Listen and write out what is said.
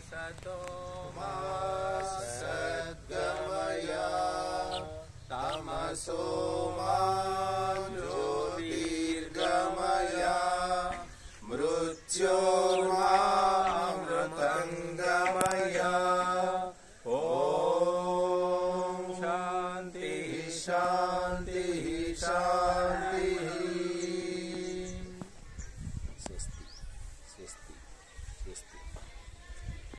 सतो मा सद्गमय तमसो मा ज्योतिर्गमय मृत्योर्मामृतङ्गमय ॐ शान्तिः शान्तिः शान्तिः। स्वस्ति स्वस्ति स्वस्ति